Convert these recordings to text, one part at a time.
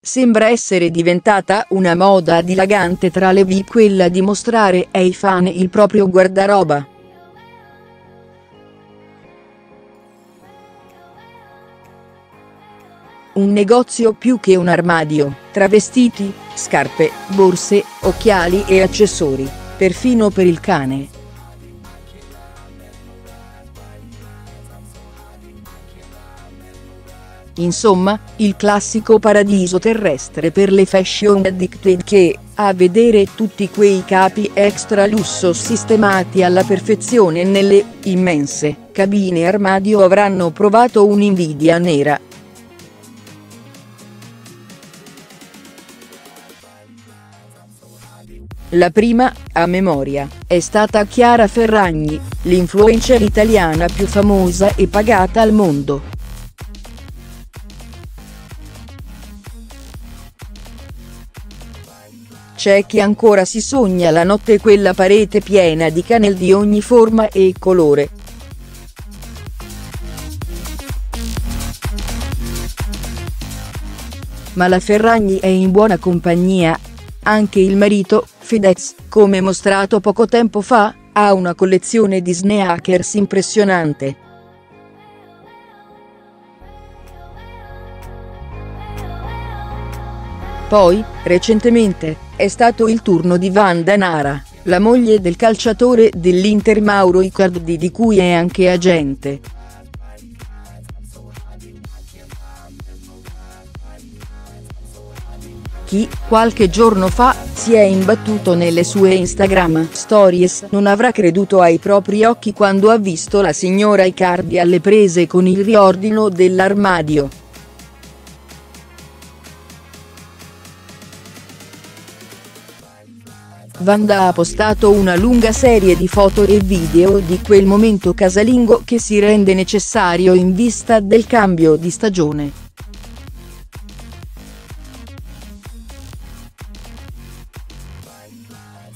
Sembra essere diventata una moda dilagante tra le V quella di mostrare ai fan il proprio guardaroba. Un negozio più che un armadio, tra vestiti, scarpe, borse, occhiali e accessori, perfino per il cane. Insomma, il classico paradiso terrestre per le fashion addicted che, a vedere tutti quei capi extra lusso sistemati alla perfezione nelle immense cabine armadio avranno provato un'invidia nera. La prima, a memoria, è stata Chiara Ferragni, l'influencer italiana più famosa e pagata al mondo. C'è chi ancora si sogna la notte quella parete piena di canel di ogni forma e colore. Ma la Ferragni è in buona compagnia. Anche il marito, Fedez, come mostrato poco tempo fa, ha una collezione di sneakers impressionante. Poi, recentemente, è stato il turno di Wanda Nara, la moglie del calciatore dell'Inter Mauro Icardi di cui è anche agente. Chi, qualche giorno fa, si è imbattuto nelle sue Instagram stories non avrà creduto ai propri occhi quando ha visto la signora Icardi alle prese con il riordino dell'armadio. Wanda ha postato una lunga serie di foto e video di quel momento casalingo che si rende necessario in vista del cambio di stagione.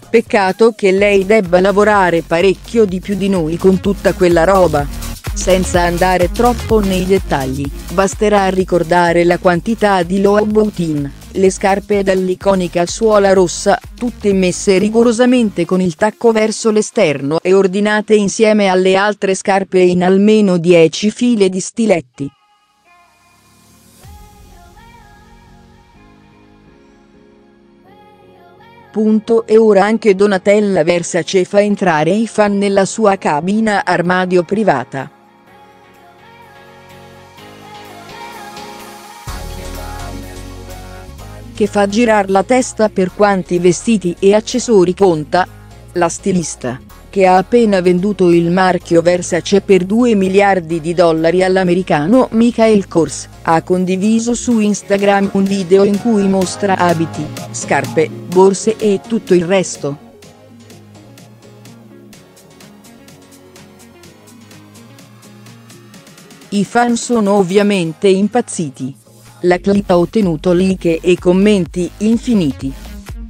Peccato che lei debba lavorare parecchio di più di noi con tutta quella roba. Senza andare troppo nei dettagli, basterà ricordare la quantità di Louboutin le scarpe dall'iconica suola rossa, tutte messe rigorosamente con il tacco verso l'esterno e ordinate insieme alle altre scarpe in almeno 10 file di stiletti. Punto e ora anche Donatella Versace fa entrare i fan nella sua cabina armadio privata. Che fa girar la testa per quanti vestiti e accessori conta. La stilista, che ha appena venduto il marchio Versace per 2 miliardi di dollari all'americano Michael Kors, ha condiviso su Instagram un video in cui mostra abiti, scarpe, borse e tutto il resto. I fan sono ovviamente impazziti. La clip ha ottenuto like e commenti infiniti.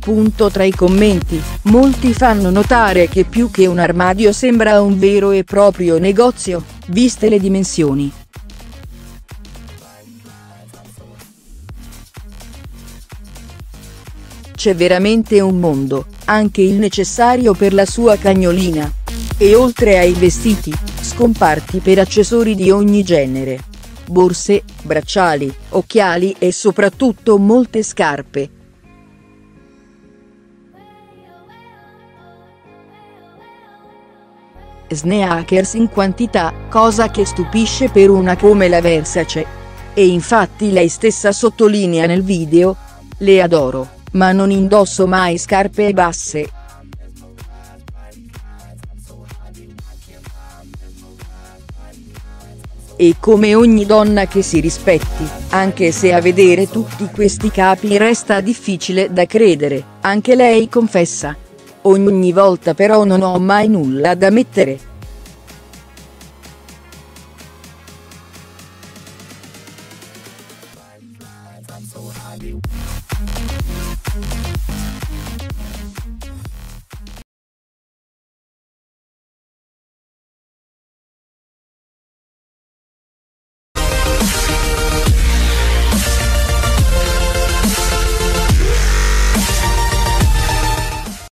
Punto tra i commenti, molti fanno notare che più che un armadio sembra un vero e proprio negozio, viste le dimensioni. C'è veramente un mondo, anche il necessario per la sua cagnolina. E oltre ai vestiti, scomparti per accessori di ogni genere borse, bracciali, occhiali e soprattutto molte scarpe. Sneakers in quantità, cosa che stupisce per una come la Versace. E infatti lei stessa sottolinea nel video, le adoro, ma non indosso mai scarpe basse, e come ogni donna che si rispetti, anche se a vedere tutti questi capi resta difficile da credere, anche lei confessa. Ogni volta però non ho mai nulla da mettere. I'm so high.